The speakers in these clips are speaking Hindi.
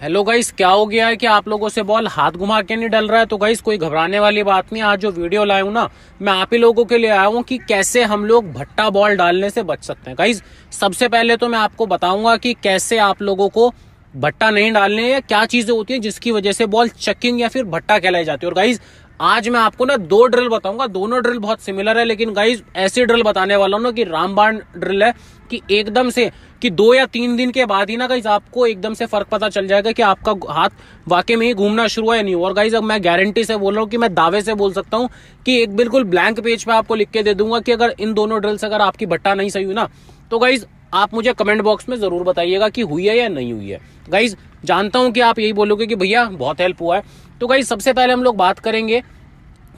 हेलो गाइस क्या हो गया है कि आप लोगों से बॉल हाथ घुमा के नहीं डल रहा है? तो गाइस कोई घबराने वाली बात नहीं, आज जो वीडियो लाया हूँ ना, मैं आप ही लोगों के लिए आया हूँ कि कैसे हम लोग भट्टा बॉल डालने से बच सकते हैं। गाइस सबसे पहले तो मैं आपको बताऊँगा कि कैसे आप लोगों को भट्टा नहीं डालने या क्या चीज़ें होती है जिसकी वजह से बॉल चकिंग या फिर भट्टा कहलाई जाती है। और गाइज़ आज मैं आपको ना दो ड्रिल बताऊँगा। दोनों ड्रिल बहुत सिमिलर है, लेकिन गाइज़ ऐसी ड्रिल बताने वाला हूँ ना कि रामबाण ड्रिल है कि एकदम से, कि दो या तीन दिन के बाद ही ना गाइज़ आपको एकदम से फ़र्क पता चल जाएगा कि आपका हाथ वाकई में ही घूमना शुरू हुआ या नहीं और गाइज़ अब मैं गारंटी से बोल रहा हूँ कि मैं दावे से बोल सकता हूँ कि एक बिल्कुल ब्लैंक पेज पे आपको लिख के दे दूँगा कि अगर इन दोनों ड्रिल से अगर आपकी भट्टा नहीं सही हुई ना तो गाइज़ आप मुझे कमेंट बॉक्स में ज़रूर बताइएगा कि हुई है या नहीं हुई है। गाइज़ जानता हूँ कि आप यही बोलोगे कि भैया, बहुत हेल्प हुआ है। तो गाइज़ सबसे पहले हम लोग बात करेंगे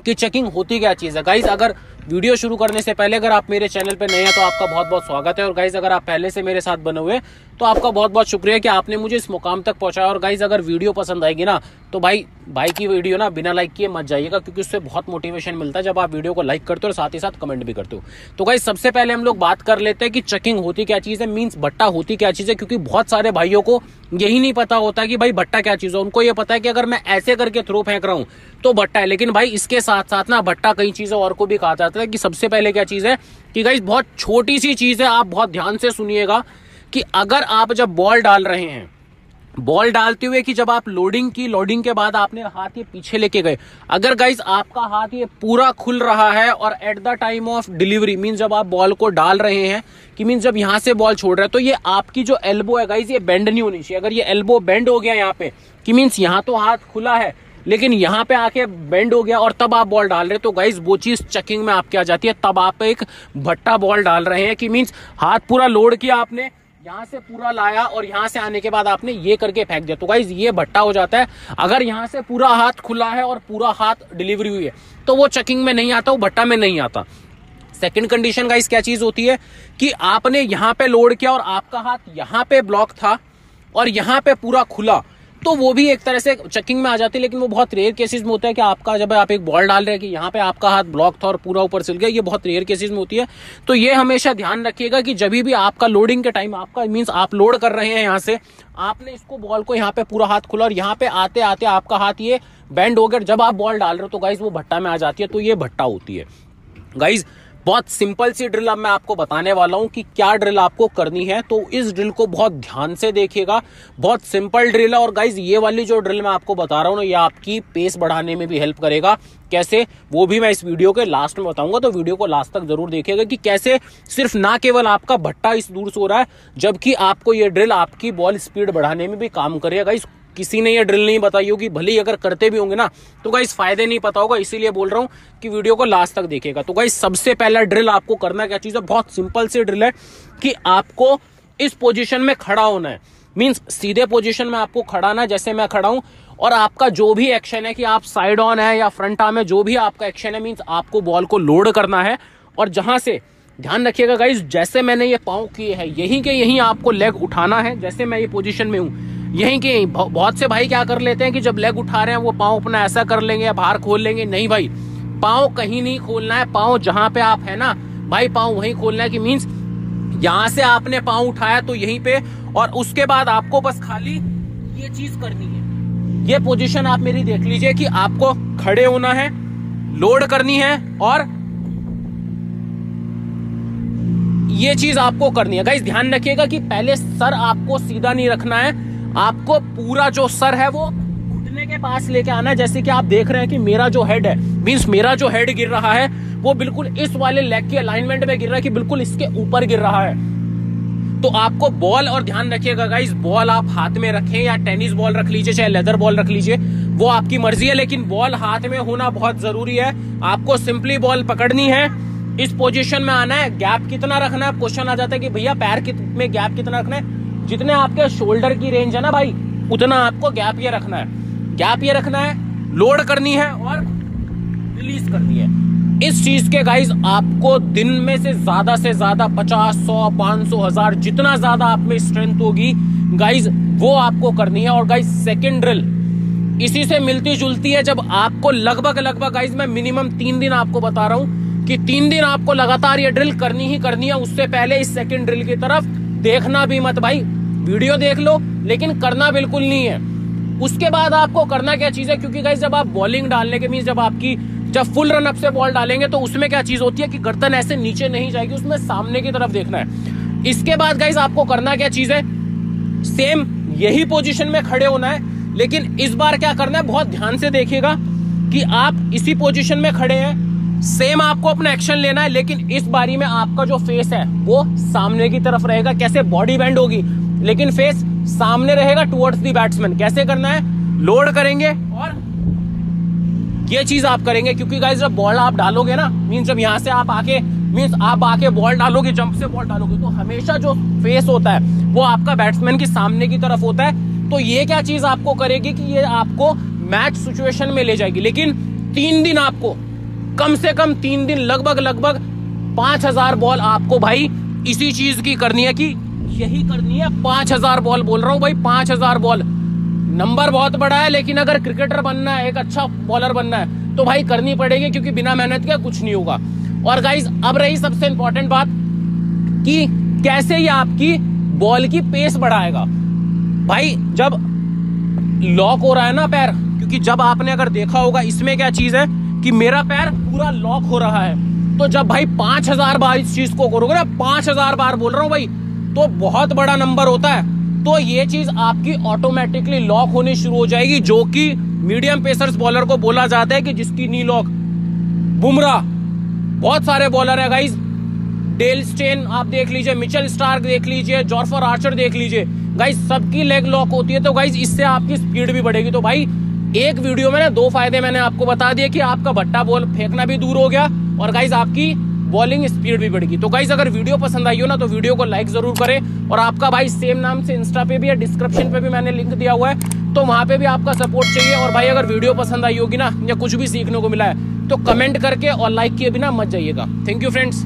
कि चेकिंग होती क्या चीज़? है गाइज़ अगर वीडियो शुरू करने से पहले अगर आप मेरे चैनल पर नए हैं तो आपका बहुत बहुत स्वागत है। और गाइज़ अगर आप पहले से मेरे साथ बने हुए तो आपका बहुत बहुत शुक्रिया कि आपने मुझे इस मुकाम तक पहुँचाया। और गाइज़ अगर वीडियो पसंद आएगी ना तो भाई भाई की वीडियो ना बिना लाइक किए मत जाइएगा, क्योंकि उससे बहुत मोटिवेशन मिलता है जब आप वीडियो को लाइक करते हो और साथ ही साथ कमेंट भी करते हो। तो गाइज़ सबसे पहले हम लोग बात कर लेते हैं कि चेकिंग होती क्या चीज़ है मीन्स भट्टा होती क्या चीज़ है, क्योंकि बहुत सारे भाइयों को यही नहीं पता होता कि भाई भट्टा क्या चीज़ है। उनको ये पता है कि अगर मैं ऐसे करके थ्रो फेंक रहा हूँ तो भट्टा है। लेकिन भाई, इसके साथ साथ ना भट्टा कई चीज़ों और को भी कहा जाता है कि सबसे पहले क्या चीज़ है कि गाइज़ बहुत छोटी सी चीज़ है, आप बहुत ध्यान से सुनिएगा कि अगर आप जब बॉल डाल रहे हैं बॉल डालते हुए कि जब आप लोडिंग की लोडिंग के बाद आपने हाथ ये पीछे लेके गए, अगर गाइज़ आपका हाथ ये पूरा खुल रहा है और at the time of delivery mean जब आप बॉल को डाल रहे हैं, कि मीन जब यहाँ से बॉल छोड़ रहे हैं तो ये आपकी जो एल्बो है गाइज़ ये बेंड नहीं होनी चाहिए। अगर ये एल्बो बेंड हो गया यहाँ पे, कि मीन्स यहाँ तो हाथ खुला है लेकिन यहाँ पे आके बेंड हो गया और तब आप बॉल डाल रहे तो गाइज़ वो चीज़ चेकिंग में आपके आ जाती है। तब आप एक भट्टा बॉल डाल रहे हैं कि मीन्स हाथ पूरा लोड किया आपने, यहाँ से पूरा लाया और यहाँ से आने के बाद आपने ये करके फेंक दिया। तो गाइज़ ये भट्टा हो जाता है। अगर यहाँ से पूरा हाथ खुला है और पूरा हाथ डिलीवरी हुई है तो वो चेकिंग में नहीं आता, वो भट्टा में नहीं आता। सेकंड कंडीशन गाइज़ क्या चीज़ होती है कि आपने यहाँ पे लोड किया और आपका हाथ यहाँ पे ब्लॉक था और यहाँ पे पूरा खुला। तो वो भी एक तरह से चेकिंग में आ जाती है, लेकिन वो बहुत रेयर केसेस में होता है कि आपका जब आप एक बॉल डाल रहे हैं कि यहाँ पे आपका हाथ ब्लॉक था और पूरा ऊपर सिल गया, ये बहुत रेयर केसेस में होती है। तो ये हमेशा ध्यान रखिएगा कि जब भी आपका लोडिंग के टाइम आपका मीन्स आप लोड कर रहे हैं यहाँ से, आपने इसको बॉल को यहाँ पे पूरा हाथ खुला और यहाँ पे आते आते आपका हाथ ये बैंड हो गया जब आप बॉल डाल रहे हो तो गाइज़ वो भट्टा में आ जाती है तो ये भट्टा होती है। गाइज़ बहुत सिंपल सी ड्रिल अब मैं आपको बताने वाला हूँ कि क्या ड्रिल आपको करनी है तो इस ड्रिल को बहुत ध्यान से देखिएगा। बहुत सिंपल ड्रिल है और गाइज़ ये वाली जो ड्रिल मैं आपको बता रहा हूँ ना, ये आपकी पेस बढ़ाने में भी हेल्प करेगा। कैसे? वो भी मैं इस वीडियो के लास्ट में बताऊँगा तो वीडियो को लास्ट तक ज़रूर देखिएगा कि कैसे सिर्फ़ ना केवल आपका भट्टा इस दूर से हो रहा है, जबकि आपको ये ड्रिल आपकी बॉल स्पीड बढ़ाने में भी काम करेगा इस किसी ने ये ड्रिल नहीं बताई होगी, भले ही अगर करते भी होंगे ना तो गाइस फ़ायदे नहीं पता होगा, इसीलिए बोल रहा हूँ कि वीडियो को लास्ट तक देखेगा। तो गाइस सबसे पहला ड्रिल आपको करना क्या चीज़ है? बहुत सिंपल सी ड्रिल है कि आपको इस पोजिशन में खड़ा होना है। मीन्स सीधे पोजिशन में आपको खड़ा ना जैसे मैं खड़ा हूँ, और आपका जो भी एक्शन है कि आप साइड ऑन है या फ्रंट आर्म है, जो भी आपका एक्शन है मीन्स आपको बॉल को लोड करना है। और जहाँ से, ध्यान रखिएगा गाइज़ जैसे मैंने ये पाँव किए हैं, यहीं के यहीं आपको लेग उठाना है, जैसे मैं ये पोजीशन में हूँ। यहीं के बहुत से भाई क्या कर लेते हैं कि जब लेग उठा रहे हैं, वो पाँव अपना ऐसा कर लेंगे या बाहर खोल लेंगे। नहीं भाई, पाँव कहीं नहीं खोलना है, पाँव जहाँ पे आप है ना, भाई पाँव वहीं खोलना है कि मीन्स यहाँ से आपने पाँव उठाया तो यहीं पे, और उसके बाद आपको बस खाली ये चीज़ करनी है। ये पोजीशन आप मेरी देख लीजिए कि आपको खड़े होना है लोड करनी है, और ये चीज़ आपको करनी है। गाइस ध्यान रखिएगा कि पहले सर आपको सीधा नहीं रखना है आपको पूरा जो सर है वो घुटने के पास लेके आना है, जैसे कि आप देख रहे हैं कि मेरा जो हेड है मीन्स मेरा जो हेड गिर रहा है, वो बिल्कुल इस वाले लेग के अलाइनमेंट में गिर रहा है कि बिल्कुल इसके ऊपर गिर रहा है। तो आपको बॉल और ध्यान रखिएगा गाइस बॉल आप हाथ में रखें या टेनिस बॉल रख लीजिए, चाहे लेदर बॉल रख लीजिए, वो आपकी मर्ज़ी है, लेकिन बॉल हाथ में होना बहुत ज़रूरी है। आपको सिंपली बॉल पकड़नी है। इस पोजीशन में आना है गैप कितना रखना है? क्वेश्चन आ जाता है कि भैया पैर में गैप कितना रखना है? जितने आपके शोल्डर की रेंज है ना भाई, उतना आपको गैप ये रखना है। गैप ये रखना है लोड करनी है और रिलीज़ करनी है। इस चीज़ के गाइज़ आपको दिन में से ज़्यादा से ज़्यादा पचास, सौ, पाँच सौ, हज़ार, जितना ज़्यादा आप में स्ट्रेंथ होगी गाइज़ वो आपको करनी है। और गाइज़ सेकेंड ड्रिल इसी से मिलती जुलती है जब आपको लगभग लगभग गाइज़ मैं मिनिमम तीन दिन आपको बता रहा हूँ कि तीन दिन आपको लगातार ये ड्रिल करनी ही करनी है। उससे पहले इस सेकेंड ड्रिल की तरफ़ देखना भी मत भाई। वीडियो देख लो, लेकिन करना बिल्कुल नहीं है। उसके बाद आपको करना क्या चीज़ है? क्योंकि गाइस जब आप बॉलिंग डालने के मीन जब आपकी, जब फुल रन अप से बॉल डालेंगे तो उसमें क्या चीज़ होती है कि गर्दन ऐसे नीचे नहीं जाएगी, उसमें सामने की तरफ़ देखना है। इसके बाद गाइस आपको करना क्या चीज़ है? सेम यही पोजीशन में खड़े होना है। लेकिन इस बार क्या करना है? बहुत ध्यान से देखिएगा कि आप इसी पोजीशन में खड़े हैं। सेम आपको अपना एक्शन लेना है, लेकिन इस बारी में आपका जो फेस है, वो सामने की तरफ़ रहेगा। कैसे? बॉडी बैंड होगी। लेकिन फेस सामने रहेगा टुवर्ड्स दी बैट्समैन कैसे करना है? लोड करेंगे और ये चीज़ आप करेंगे, क्योंकि गाइस जब बॉल आप डालोगे ना मीन जब यहाँ से आप आके मीन्स आप आके बॉल डालोगे जंप से बॉल डालोगे तो हमेशा जो फेस होता है, वो आपका बैट्समैन की सामने की तरफ़ होता है। तो ये क्या चीज़ आपको करेगी कि ये आपको मैच सिचुएशन में ले जाएगी। लेकिन तीन दिन आपको कम से कम तीन दिन लगभग लगभग पाँच हज़ार बॉल आपको भाई इसी चीज़ की करनी है कि यही करनी है, पाँच हज़ार बॉल बोल रहा हूँ भाई, पाँच हज़ार बॉल। नंबर बहुत बड़ा है, लेकिन अगर क्रिकेटर बनना है, एक अच्छा बॉलर बनना है तो भाई करनी पड़ेगी, क्योंकि बिना मेहनत के कुछ नहीं होगा। और गाइज़ अब रही सबसे इंपॉर्टेंट बात कि कैसे ये आपकी बॉल की पेस बढ़ाएगा। भाई, जब लॉक हो रहा है ना पैर, क्योंकि जब आपने अगर देखा होगा, इसमें क्या चीज़ है? कि मेरा पैर पूरा लॉक हो रहा है। तो जब भाई पाँच हज़ार बार इस चीज़ को करोगे ना, पाँच हज़ार बार बोल रहा हूँ भाई तो बहुत बड़ा नंबर होता है। तो ये चीज़ आपकी ऑटोमेटिकली लॉक होनी शुरू हो जाएगी, जो कि मीडियम पेसर्स बॉलर को बोला जाता है कि जिसकी नी लॉक बुमराह, बहुत सारे बॉलर है गाइज़ डेल स्टेन आप देख लीजिए मिचल स्टार्क देख लीजिए जॉर्फर आर्चर देख लीजिए। गाइज़ सबकी लेग लॉक होती है तो गाइज़ इससे आपकी स्पीड भी बढ़ेगी। तो भाई एक वीडियो में ना दो फ़ायदे मैंने आपको बता दिए कि आपका भट्टा बॉल फेंकना भी दूर हो गया और गाइज़ आपकी बॉलिंग स्पीड भी बढ़ेगी तो गाइज़ अगर वीडियो पसंद आई हो ना तो वीडियो को लाइक ज़रूर करें और आपका भाई सेम नाम से इंस्टा पे भी है डिस्क्रिप्शन पे भी मैंने लिंक दिया हुआ है तो वहाँ पे भी आपका सपोर्ट चाहिए और भाई, अगर वीडियो पसंद आई होगी ना, या कुछ भी सीखने को मिला है तो कमेंट करके और लाइक किए बिना मत जाइएगा। Thank you friends